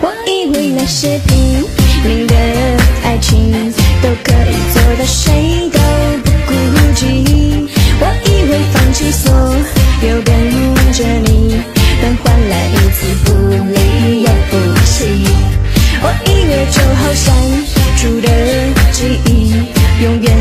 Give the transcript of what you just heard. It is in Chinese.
我以为那些拼命的爱情都可以做到谁都不孤寂，我以为放弃所有跟着你，能换来一次不离也不弃，我以为就好像住的记忆永远。